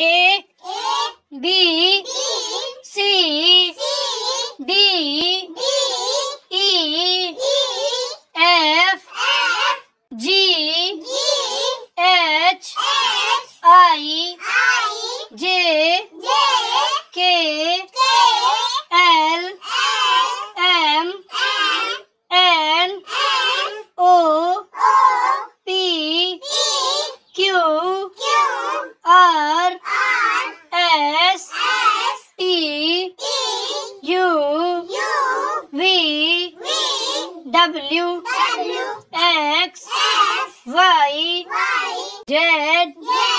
A W X Y Z.